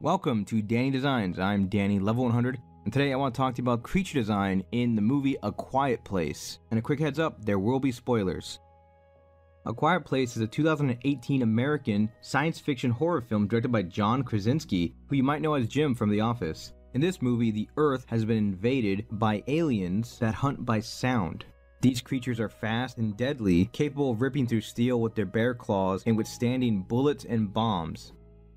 Welcome to Danny Designs. I'm Danny, level 100, and today I want to talk to you about creature design in the movie A Quiet Place. And a quick heads up, there will be spoilers. A Quiet Place is a 2018 American science fiction horror film directed by John Krasinski, who you might know as Jim from The Office. In this movie, the Earth has been invaded by aliens that hunt by sound. These creatures are fast and deadly, capable of ripping through steel with their bare claws and withstanding bullets and bombs.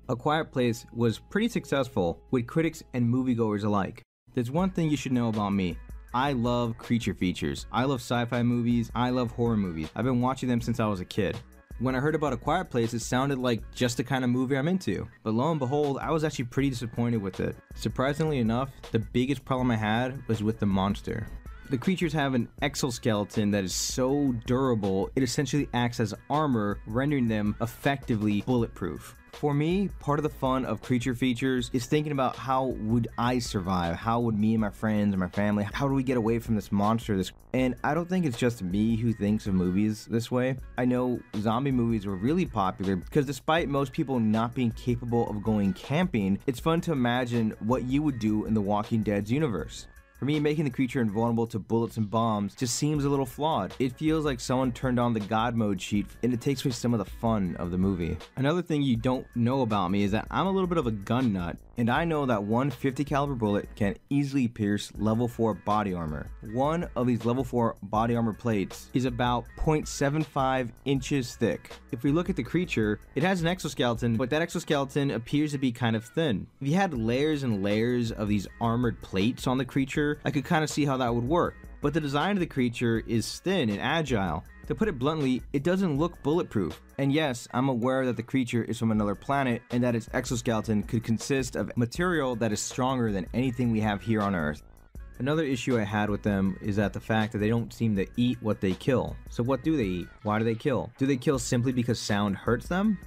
A Quiet Place was pretty successful with critics and moviegoers alike. There's one thing you should know about me. I love creature features. I love sci-fi movies. I love horror movies. I've been watching them since I was a kid. When I heard about A Quiet Place, it sounded like just the kind of movie I'm into. But lo and behold, I was actually pretty disappointed with it. Surprisingly enough, the biggest problem I had was with the monster. The creatures have an exoskeleton that is so durable, it essentially acts as armor, rendering them effectively bulletproof. For me, part of the fun of creature features is thinking about how would I survive? How would me and my friends and my family, how do we get away from this monster? This and I don't think it's just me who thinks of movies this way. I know zombie movies were really popular because despite most people not being capable of going camping, it's fun to imagine what you would do in the Walking Dead's universe. For me, making the creature invulnerable to bullets and bombs just seems a little flawed. It feels like someone turned on the God mode sheet and it takes away some of the fun of the movie. Another thing you don't know about me is that I'm a little bit of a gun nut, and I know that one 50 caliber bullet can easily pierce level 4 body armor. One of these level 4 body armor plates is about 0.75 inches thick. If we look at the creature, it has an exoskeleton, but that exoskeleton appears to be kind of thin. If you had layers and layers of these armored plates on the creature, I could kind of see how that would work. But the design of the creature is thin and agile. To put it bluntly, it doesn't look bulletproof. And yes, I'm aware that the creature is from another planet and that its exoskeleton could consist of material that is stronger than anything we have here on Earth. Another issue I had with them is that the fact that they don't seem to eat what they kill. So what do they eat? Why do they kill? Do they kill simply because sound hurts them?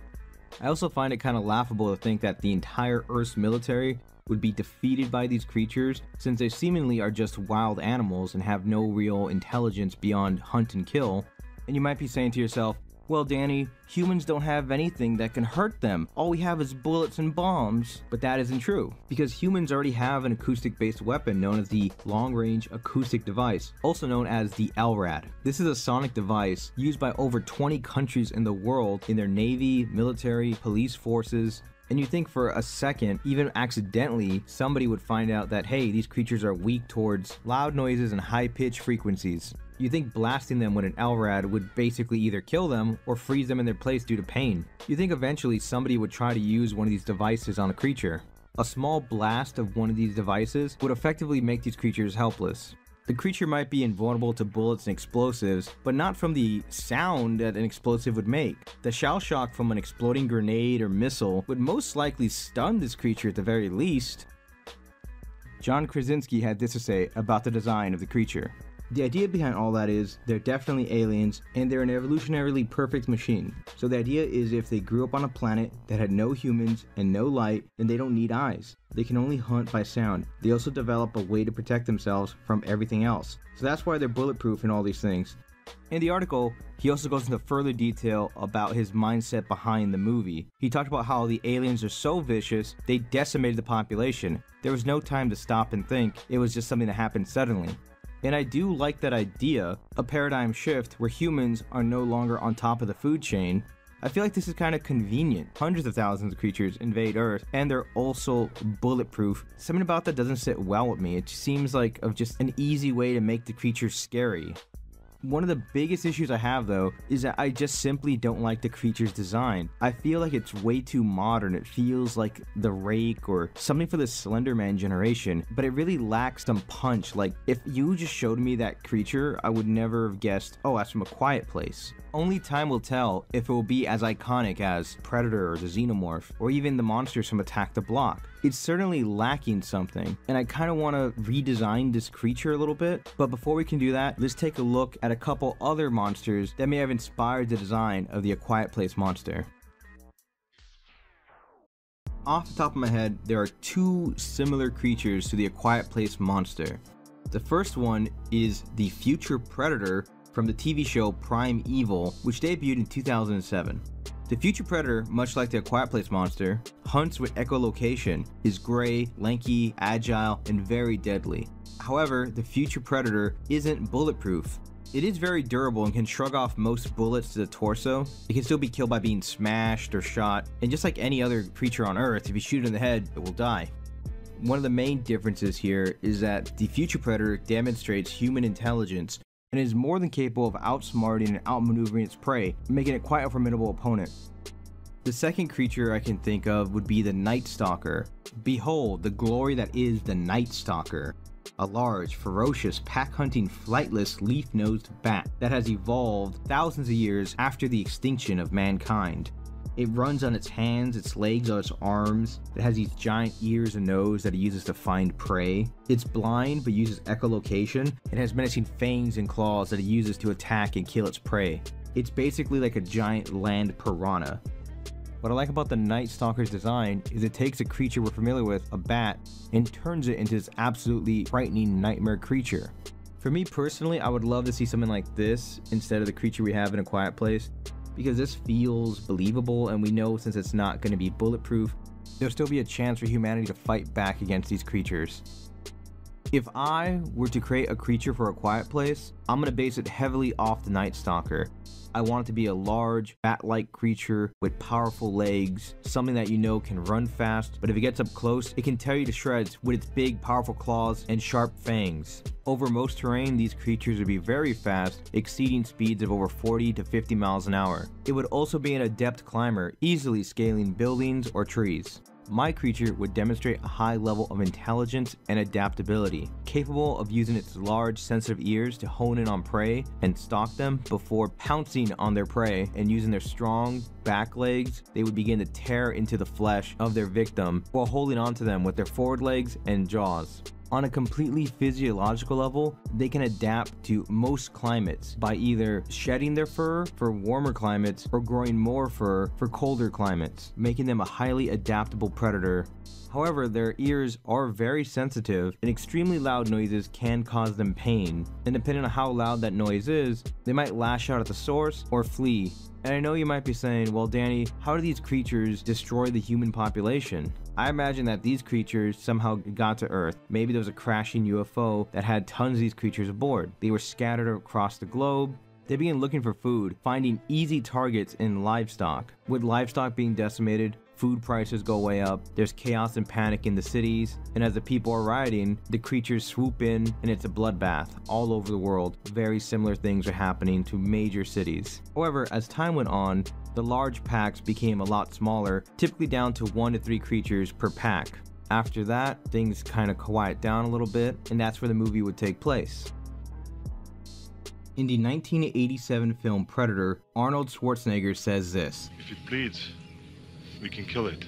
I also find it kind of laughable to think that the entire Earth's military would be defeated by these creatures since they seemingly are just wild animals and have no real intelligence beyond hunt and kill. And you might be saying to yourself, well, Danny, humans don't have anything that can hurt them. All we have is bullets and bombs. But that isn't true, because humans already have an acoustic based weapon known as the Long Range Acoustic Device, also known as the LRAD. This is a sonic device used by over 20 countries in the world in their navy, military, police forces, and you think for a second, even accidentally, somebody would find out that, hey, these creatures are weak towards loud noises and high pitched frequencies. You think blasting them with an LRAD would basically either kill them or freeze them in their place due to pain. You think eventually somebody would try to use one of these devices on a creature. A small blast of one of these devices would effectively make these creatures helpless. The creature might be invulnerable to bullets and explosives, but not from the sound that an explosive would make. The shell shock from an exploding grenade or missile would most likely stun this creature at the very least. John Krasinski had this to say about the design of the creature. The idea behind all that is they're definitely aliens and they're an evolutionarily perfect machine. So the idea is if they grew up on a planet that had no humans and no light, then they don't need eyes. They can only hunt by sound. They also develop a way to protect themselves from everything else. So that's why they're bulletproof and all these things. In the article, he also goes into further detail about his mindset behind the movie. He talked about how the aliens are so vicious, they decimated the population. There was no time to stop and think, it was just something that happened suddenly. And I do like that idea, a paradigm shift where humans are no longer on top of the food chain. I feel like this is kind of convenient. Hundreds of thousands of creatures invade Earth, and they're also bulletproof. Something about that doesn't sit well with me. It seems like of just an easy way to make the creatures scary. One of the biggest issues I have though is that I just simply don't like the creature's design. I feel like it's way too modern. It feels like the rake or something for the Slenderman generation, but it really lacks some punch. Like if you just showed me that creature, I would never have guessed, oh, that's from a quiet place. Only time will tell if it will be as iconic as Predator or the Xenomorph, or even the monsters from Attack the Block. It's certainly lacking something, and I kind of want to redesign this creature a little bit. But before we can do that, let's take a look at a couple other monsters that may have inspired the design of the A Quiet Place monster. Off the top of my head, there are two similar creatures to the A Quiet Place monster. The first one is the future predator from the TV show Primeval, which debuted in 2007. The future predator, much like the Quiet Place monster, hunts with echolocation, is gray, lanky, agile, and very deadly. However, the future predator isn't bulletproof. It is very durable and can shrug off most bullets to the torso. It can still be killed by being smashed or shot, and just like any other creature on Earth, if you shoot it in the head, it will die. One of the main differences here is that the future predator demonstrates human intelligence and is more than capable of outsmarting and outmaneuvering its prey, making it quite a formidable opponent. The second creature I can think of would be the Night Stalker. Behold, the glory that is the Night Stalker. A large, ferocious, pack-hunting, flightless, leaf-nosed bat that has evolved thousands of years after the extinction of mankind. It runs on its hands, its legs, or its arms. It has these giant ears and nose that it uses to find prey. It's blind but uses echolocation. It has menacing fangs and claws that it uses to attack and kill its prey. It's basically like a giant land piranha. What I like about the Night Stalker's design is it takes a creature we're familiar with, a bat, and turns it into this absolutely frightening nightmare creature. For me personally, I would love to see something like this instead of the creature we have in A Quiet Place because this feels believable and we know since it's not going to be bulletproof, there'll still be a chance for humanity to fight back against these creatures. If I were to create a creature for a quiet place, I'm going to base it heavily off the Night Stalker. I want it to be a large, bat-like creature with powerful legs, something that you know can run fast, but if it gets up close, it can tear you to shreds with its big, powerful claws and sharp fangs. Over most terrain, these creatures would be very fast, exceeding speeds of over 40 to 50 miles an hour. It would also be an adept climber, easily scaling buildings or trees my creature would demonstrate a high level of intelligence and adaptability, capable of using its large sensitive ears to hone in on prey and stalk them before pouncing on their prey and using their strong back legs, they would begin to tear into the flesh of their victim while holding onto them with their forward legs and jaws. On a completely physiological level, they can adapt to most climates by either shedding their fur for warmer climates or growing more fur for colder climates, making them a highly adaptable predator. However, their ears are very sensitive and extremely loud noises can cause them pain. And depending on how loud that noise is, they might lash out at the source or flee. And I know you might be saying, well, Danny, how do these creatures destroy the human population? I imagine that these creatures somehow got to Earth. Maybe there was a crashing UFO that had tons of these creatures aboard. They were scattered across the globe. They began looking for food, finding easy targets in livestock. With livestock being decimated, food prices go way up, there's chaos and panic in the cities, and as the people are rioting, the creatures swoop in and it's a bloodbath all over the world. Very similar things are happening to major cities. However, as time went on, the large packs became a lot smaller, typically down to 1 to 3 creatures per pack. After that, things kind of quiet down a little bit, and that's where the movie would take place. In the 1987 film Predator, Arnold Schwarzenegger says this If it bleeds, we can kill it.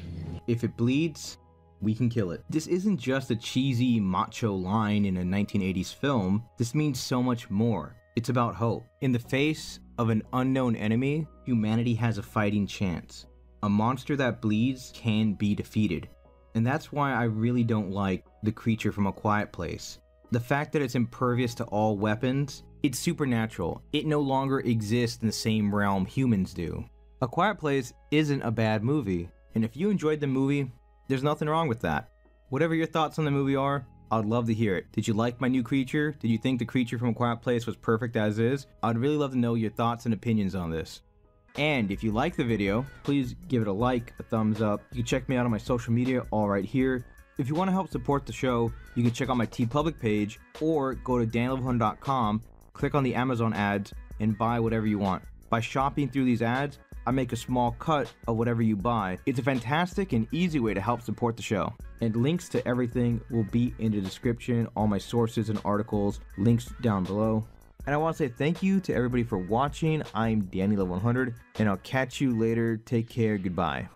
If it bleeds, we can kill it. This isn't just a cheesy macho line in a 1980s film, this means so much more. It's about hope. In the face of an unknown enemy, humanity has a fighting chance. A monster that bleeds can be defeated. And that's why I really don't like the creature from A Quiet Place. The fact that it's impervious to all weapons, it's supernatural. It no longer exists in the same realm humans do. A Quiet Place isn't a bad movie, and if you enjoyed the movie, there's nothing wrong with that. Whatever your thoughts on the movie are, I'd love to hear it. Did you like my new creature? Did you think the creature from a Quiet Place was perfect as is? I'd really love to know your thoughts and opinions on this. And if you like the video, please give it a like, a thumbs up. You can check me out on my social media all right here. If you want to help support the show, you can check out my TeePublic page or go to danlevel100.com, click on the Amazon ads, and buy whatever you want. By shopping through these ads, I make a small cut of whatever you buy. It's a fantastic and easy way to help support the show. And links to everything will be in the description, all my sources and articles, links down below. And I want to say thank you to everybody for watching. I'm Danny Level 100, and I'll catch you later. Take care. Goodbye.